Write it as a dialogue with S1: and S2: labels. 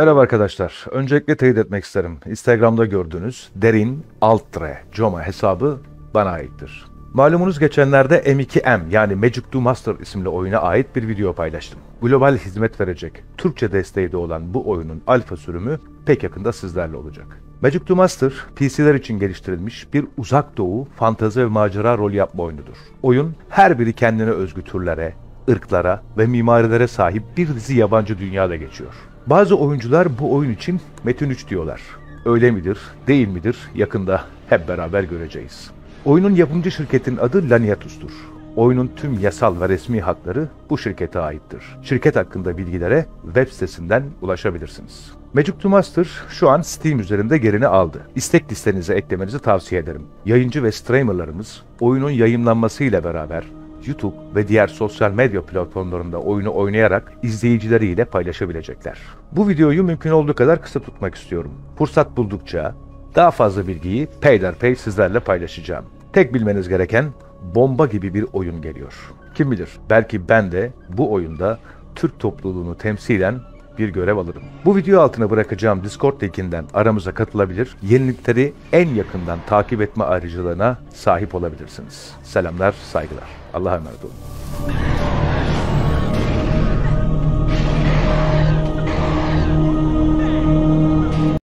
S1: Merhaba arkadaşlar. Öncelikle teyit etmek isterim. Instagram'da gördüğünüz Derin Altre Coma hesabı bana aittir. Malumunuz geçenlerde M2M yani Magic Do Master isimli oyuna ait bir video paylaştım. Global hizmet verecek, Türkçe desteği de olan bu oyunun alfa sürümü pek yakında sizlerle olacak. Magic Do Master, PC'ler için geliştirilmiş bir uzak doğu, fantazi ve macera rol yapma oyunudur. Oyun, her biri kendine özgü türlere, ırklara ve mimarilere sahip bir dizi yabancı dünyada geçiyor. Bazı oyuncular bu oyun için Metin 3 diyorlar. Öyle midir, değil midir yakında hep beraber göreceğiz. Oyunun yapımcı şirketin adı Laniatus'tur. Oyunun tüm yasal ve resmi hakları bu şirkete aittir. Şirket hakkında bilgilere web sitesinden ulaşabilirsiniz. Magic to Master şu an Steam üzerinde yerini aldı. İstek listenize eklemenizi tavsiye ederim. Yayıncı ve streamerlarımız oyunun yayınlanmasıyla beraber YouTube ve diğer sosyal medya platformlarında oyunu oynayarak izleyicileriyle paylaşabilecekler. Bu videoyu mümkün olduğu kadar kısa tutmak istiyorum. Fırsat buldukça daha fazla bilgiyi peyderpey sizlerle paylaşacağım. Tek bilmeniz gereken bomba gibi bir oyun geliyor. Kim bilir belki ben de bu oyunda Türk topluluğunu temsilen bir görev alırım. Bu video altına bırakacağım Discord linkinden aramıza katılabilir, yenilikleri en yakından takip etme ayrıcalığına sahip olabilirsiniz. Selamlar, saygılar. Allah'a emanet olun.